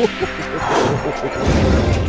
ほほほほほ